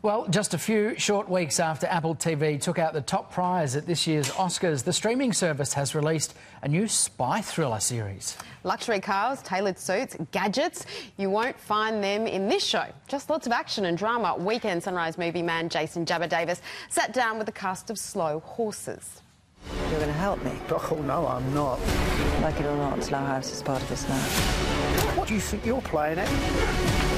Well, just a few short weeks after Apple TV took out the top prize at this year's Oscars, the streaming service has released a new spy thriller series. Luxury cars, tailored suits, gadgets. You won't find them in this show. Just lots of action and drama. Weekend Sunrise movie man Jason Jabba Davis sat down with the cast of slow horses. You're going to help me. Oh, no, I'm not. Like it or not, Slough House is part of this now. What do you think you're playing at?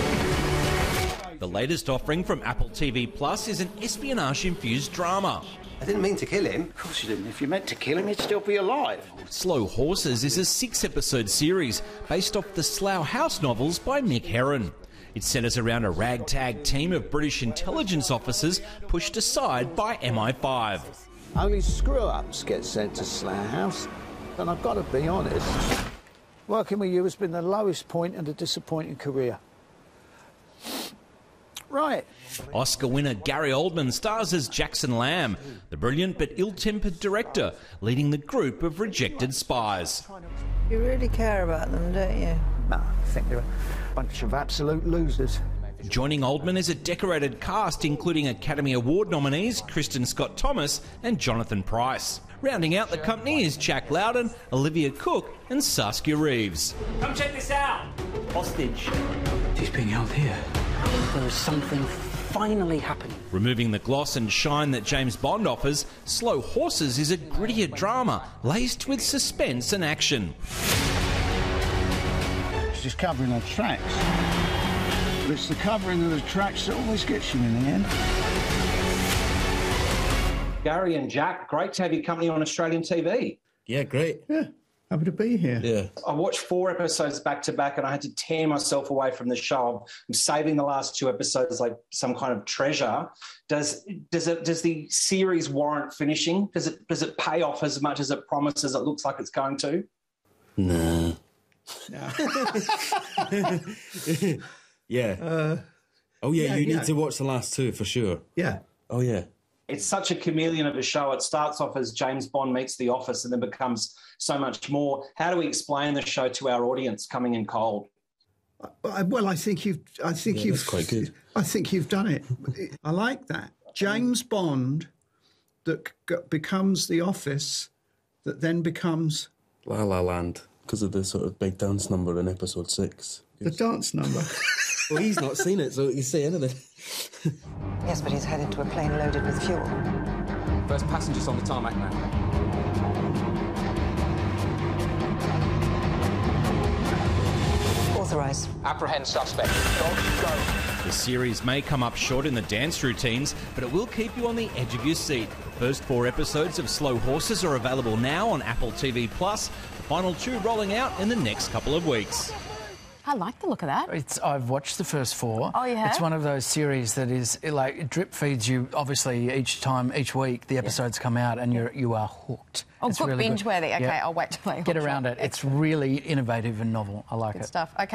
The latest offering from Apple TV Plus is an espionage infused drama. I didn't mean to kill him. Of course you didn't. If you meant to kill him, he'd still be alive. Slow Horses is a six episode series based off the Slough House novels by Mick Herron. It centres around a ragtag team of British intelligence officers pushed aside by MI5. Only screw ups get sent to Slough House. And I've got to be honest, working with you has been the lowest point in a disappointing career. Right. Oscar winner Gary Oldman stars as Jackson Lamb, the brilliant but ill tempered director leading the group of rejected spies. You really care about them, don't you? No, I think they're a bunch of absolute losers. Joining Oldman is a decorated cast including Academy Award nominees Kristin Scott Thomas and Jonathan Pryce. Rounding out the company is Jack Lowden, Olivia Cooke, and Saskia Reeves. Come check this out. Hostage. She's being held here. There is something finally happening. Removing the gloss and shine that James Bond offers, Slow Horses is a grittier drama laced with suspense and action. She's just covering her tracks. But it's the covering of the tracks that always gets you in the end. Gary and Jack, great to have your company on Australian TV. Yeah, great. Yeah, happy to be here. Yeah. I watched four episodes back to back and I had to tear myself away from the show. I'm saving the last two episodes like some kind of treasure. Does does it does the series warrant finishing? Does it does it pay off as much as it promises it looks like it's going to? Nah. yeah. Uh, oh, yeah, yeah, you yeah. need to watch the last two for sure. yeah. Oh, yeah. It's such a chameleon of a show. It starts off as James Bond meets The Office and then becomes so much more. How do we explain the show to our audience coming in cold? Uh, uh, well, I think you've. I think Yeah, you've. that's quite good. I think you've done it. I like that James Bond that becomes the Office, that then becomes La La Land, because of the sort of big dance number in episode six. the dance number. well, he's not seen it, so you see anything. Yes, but he's headed to a plane loaded with fuel. First passengers on the tarmac now. Authorise. Apprehend suspect. Go, go. The series may come up short in the dance routines, but it will keep you on the edge of your seat. The first four episodes of Slow Horses are available now on Apple TV Plus. The final two rolling out in the next couple of weeks. I like the look of that. It's, I've watched the first four. Oh, you have? It's one of those series that is it, like it drip feeds you. Obviously, each time, each week, the episodes come out, and you're you are hooked. Oh, It's good really binge worthy. Okay, Yeah. I'll wait till I Get around it. It's really innovative and novel. I like Good it. stuff. Okay.